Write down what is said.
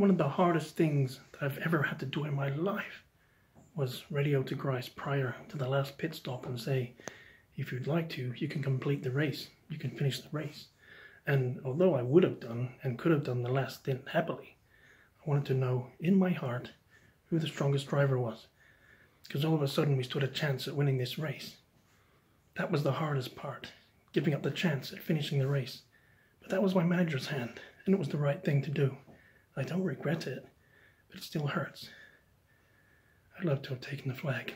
one of the hardest things that I've ever had to do in my life was radio to Grice prior to the last pit stop and say, if you'd like to, you can complete the race, you can finish the race. And although I would have done and could have done the last stint happily, I wanted to know in my heart who the strongest driver was. Because all of a sudden we stood a chance at winning this race. That was the hardest part, giving up the chance at finishing the race. But that was my manager's hand, and it was the right thing to do. I don't regret it, but it still hurts. I'd love to have taken the flag.